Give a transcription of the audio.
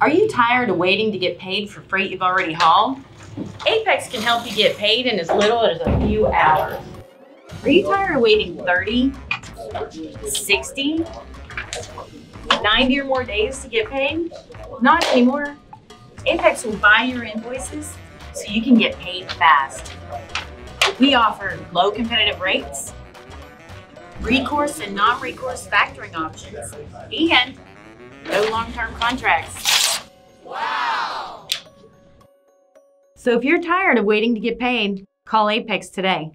Are you tired of waiting to get paid for freight you've already hauled? Apex can help you get paid in as little as a few hours. Are you tired of waiting 30, 60, 90 or more days to get paid? Not anymore. Apex will buy your invoices so you can get paid fast. We offer low competitive rates, recourse and non-recourse factoring options, and no long-term contracts. So if you're tired of waiting to get paid, call Apex today.